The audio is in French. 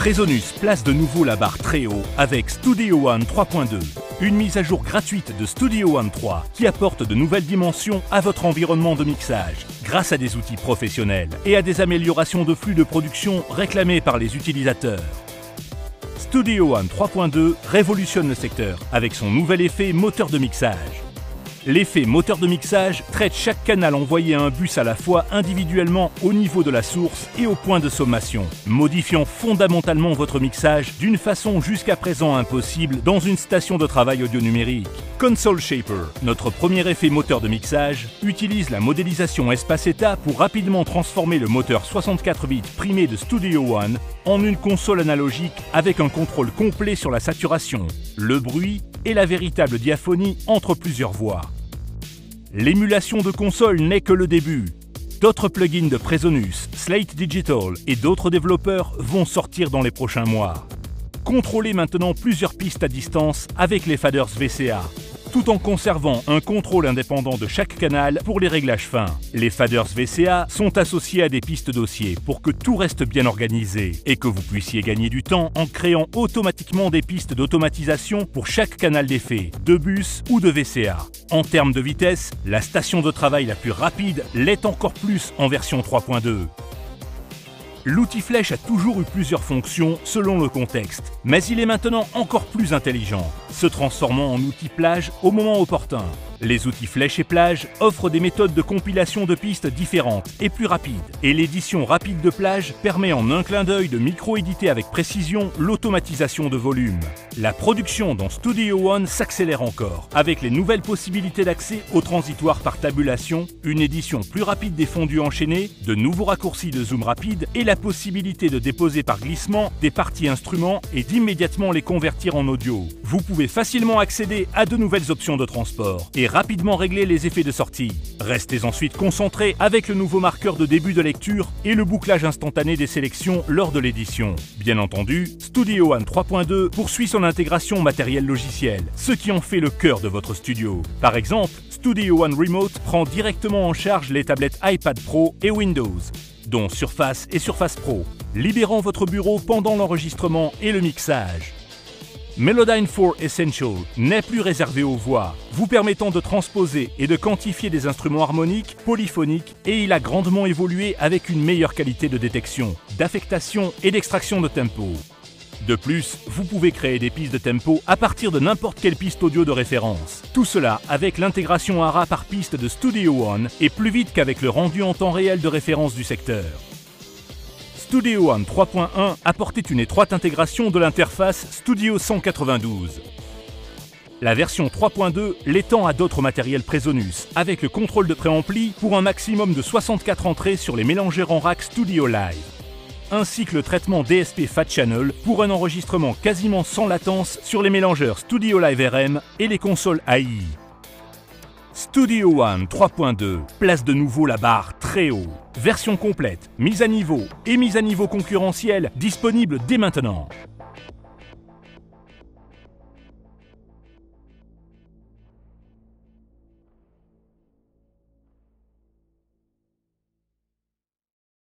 Presonus place de nouveau la barre très haut avec Studio One 3.2. Une mise à jour gratuite de Studio One 3 qui apporte de nouvelles dimensions à votre environnement de mixage grâce à des outils professionnels et à des améliorations de flux de production réclamées par les utilisateurs. Studio One 3.2 révolutionne le secteur avec son nouvel effet moteur de mixage. L'effet moteur de mixage traite chaque canal envoyé à un bus à la fois individuellement au niveau de la source et au point de sommation, modifiant fondamentalement votre mixage d'une façon jusqu'à présent impossible dans une station de travail audio numérique. Console Shaper, notre premier effet moteur de mixage, utilise la modélisation espace-état pour rapidement transformer le moteur 64 bits primé de Studio One en une console analogique avec un contrôle complet sur la saturation, le bruit et la véritable diaphonie entre plusieurs voix. L'émulation de console n'est que le début. D'autres plugins de Presonus, Slate Digital et d'autres développeurs vont sortir dans les prochains mois. Contrôlez maintenant plusieurs pistes à distance avec les faders VCA tout en conservant un contrôle indépendant de chaque canal pour les réglages fins. Les faders VCA sont associés à des pistes dossiers pour que tout reste bien organisé et que vous puissiez gagner du temps en créant automatiquement des pistes d'automatisation pour chaque canal d'effet, de bus ou de VCA. En termes de vitesse, la station de travail la plus rapide l'est encore plus en version 3.2. L'outil flèche a toujours eu plusieurs fonctions selon le contexte, mais il est maintenant encore plus intelligent, se transformant en outil plage au moment opportun. Les outils Flèche et Plage offrent des méthodes de compilation de pistes différentes et plus rapides. Et l'édition rapide de plage permet en un clin d'œil de micro-éditer avec précision l'automatisation de volume. La production dans Studio One s'accélère encore, avec les nouvelles possibilités d'accès au transitoire par tabulation, une édition plus rapide des fondus enchaînés, de nouveaux raccourcis de zoom rapide et la possibilité de déposer par glissement des parties instruments et d'immédiatement les convertir en audio. Vous pouvez facilement accéder à de nouvelles options de transport et rapidement régler les effets de sortie. Restez ensuite concentré avec le nouveau marqueur de début de lecture et le bouclage instantané des sélections lors de l'édition. Bien entendu, Studio One 3.2 poursuit son intégration matériel logiciel, ce qui en fait le cœur de votre studio. Par exemple, Studio One Remote prend directement en charge les tablettes iPad Pro et Windows, dont Surface et Surface Pro, libérant votre bureau pendant l'enregistrement et le mixage. Melodyne 4 Essential n'est plus réservé aux voix, vous permettant de transposer et de quantifier des instruments harmoniques, polyphoniques, et il a grandement évolué avec une meilleure qualité de détection, d'affectation et d'extraction de tempo. De plus, vous pouvez créer des pistes de tempo à partir de n'importe quelle piste audio de référence. Tout cela avec l'intégration ARA par piste de Studio One et plus vite qu'avec le rendu en temps réel de référence du secteur. Studio One 3.1 apportait une étroite intégration de l'interface Studio 192. La version 3.2 l'étend à d'autres matériels Presonus, avec le contrôle de préampli pour un maximum de 64 entrées sur les mélangeurs en rack Studio Live, ainsi que le traitement DSP Fat Channel pour un enregistrement quasiment sans latence sur les mélangeurs Studio Live RM et les consoles AI. Studio One 3.2 place de nouveau la barre très haut. Version complète, mise à niveau et mise à niveau concurrentielle disponible dès maintenant.